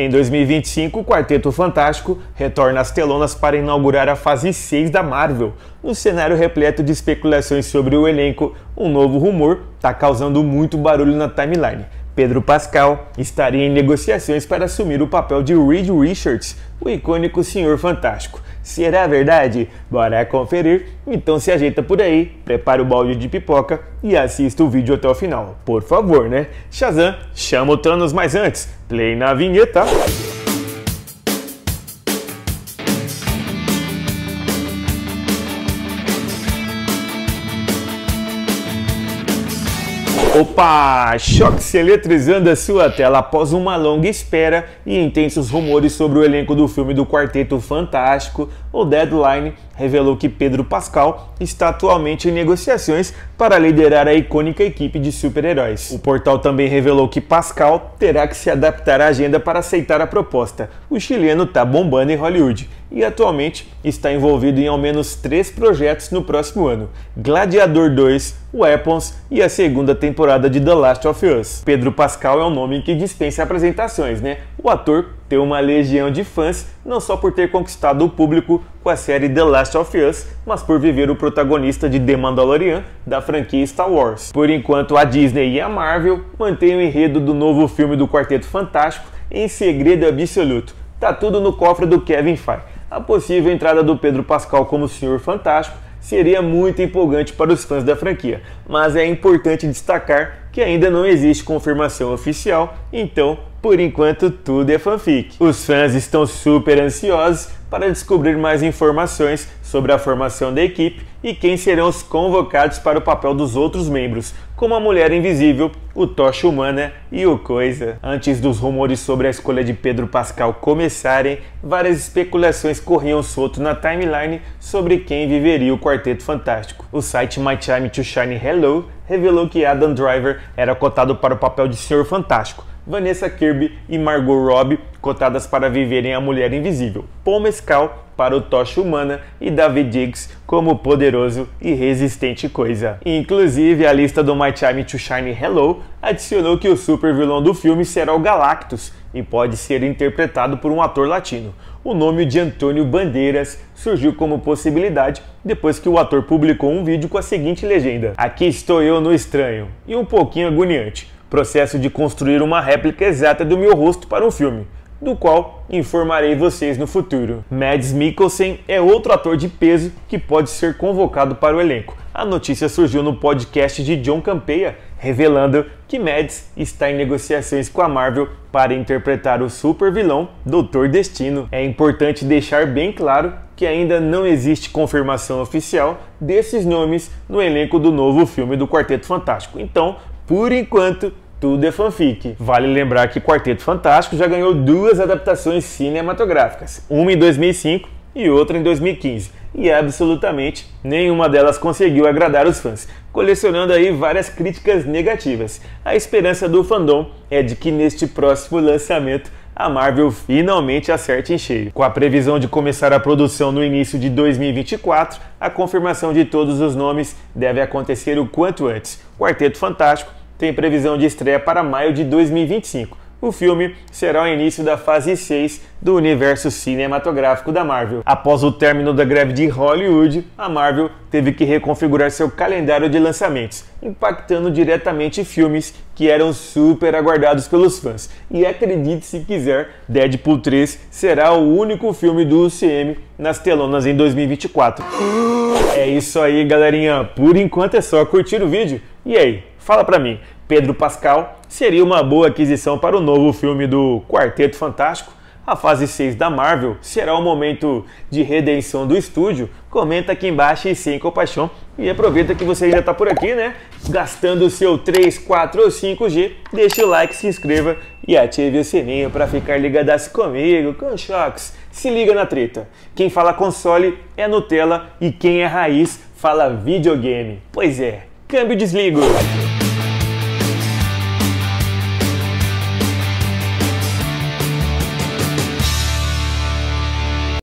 Em 2025, o Quarteto Fantástico retorna às telonas para inaugurar a fase 6 da Marvel. No cenário repleto de especulações sobre o elenco, um novo rumor está causando muito barulho na timeline. Pedro Pascal estaria em negociações para assumir o papel de Reed Richards, o icônico Senhor Fantástico. Será verdade? Bora conferir? Então se ajeita por aí, prepara o balde de pipoca e assista o vídeo até o final. Por favor, né? Shazam, chama o Thanos mais antes. Play na vinheta. Opa! Choque se eletrizando a sua tela após uma longa espera e intensos rumores sobre o elenco do filme do Quarteto Fantástico, o Deadline revelou que Pedro Pascal está atualmente em negociações para liderar a icônica equipe de super-heróis. O portal também revelou que Pascal terá que se adaptar à agenda para aceitar a proposta. O chileno está bombando em Hollywood e atualmente está envolvido em ao menos três projetos no próximo ano: Gladiador 2, Weapons e a segunda temporada de The Last of Us. Pedro Pascal é um nome que dispensa apresentações, né? O ator tem uma legião de fãs, não só por ter conquistado o público com a série The Last of Us, mas por viver o protagonista de The Mandalorian da franquia Star Wars. Por enquanto, a Disney e a Marvel mantêm o enredo do novo filme do Quarteto Fantástico em segredo absoluto. Tá tudo no cofre do Kevin Feige. A possível entrada do Pedro Pascal como Senhor Fantástico seria muito empolgante para os fãs da franquia, mas é importante destacar que ainda não existe confirmação oficial, então por enquanto tudo é fanfic. Os fãs estão super ansiosos para descobrir mais informações sobre a formação da equipe e quem serão os convocados para o papel dos outros membros, como a Mulher Invisível, o Tocha Humana e o Coisa. Antes dos rumores sobre a escolha de Pedro Pascal começarem, várias especulações corriam solto na timeline sobre quem viveria o Quarteto Fantástico. O site My Time to Shine Hello revelou que Adam Driver era cotado para o papel de Senhor Fantástico, Vanessa Kirby e Margot Robbie, cotadas para viverem a Mulher Invisível, Paul Mescal para o Tocha Humana e David Diggs como poderoso e resistente coisa. Inclusive, a lista do My Time to Shine Hello adicionou que o super vilão do filme será o Galactus e pode ser interpretado por um ator latino. O nome de Antônio Bandeiras surgiu como possibilidade depois que o ator publicou um vídeo com a seguinte legenda: Aqui estou eu no estranho, e um pouquinho agoniante processo de construir uma réplica exata do meu rosto para um filme, do qual informarei vocês no futuro. Mads Mikkelsen é outro ator de peso que pode ser convocado para o elenco. A notícia surgiu no podcast de John Campeia, revelando que Mads está em negociações com a Marvel para interpretar o super vilão Doutor Destino. É importante deixar bem claro que ainda não existe confirmação oficial desses nomes no elenco do novo filme do Quarteto Fantástico. Então, por enquanto, tudo é fanfic. Vale lembrar que Quarteto Fantástico já ganhou duas adaptações cinematográficas, uma em 2005 e outra em 2015, e absolutamente nenhuma delas conseguiu agradar os fãs, colecionando aí várias críticas negativas. A esperança do fandom é de que neste próximo lançamento a Marvel finalmente acerte em cheio. Com a previsão de começar a produção no início de 2024, a confirmação de todos os nomes deve acontecer o quanto antes. Quarteto Fantástico tem previsão de estreia para maio de 2025. O filme será o início da fase 6 do universo cinematográfico da Marvel. Após o término da greve de Hollywood, a Marvel teve que reconfigurar seu calendário de lançamentos, impactando diretamente filmes que eram super aguardados pelos fãs. E acredite se quiser, Deadpool 3 será o único filme do UCM nas telonas em 2024. É isso aí, galerinha. Por enquanto é só curtir o vídeo. E aí, Fala para mim, Pedro Pascal seria uma boa aquisição para o novo filme do Quarteto Fantástico? A fase 6 da Marvel será o momento de redenção do estúdio? Comenta aqui embaixo e sem compaixão. E aproveita que você ainda está por aqui, né? Gastando o seu 3, 4 ou 5G, deixe o like, se inscreva e ative o sininho para ficar ligadaço comigo, com choques. Se liga na treta. Quem fala console é Nutella e quem é raiz fala videogame. Pois é, câmbio desligo.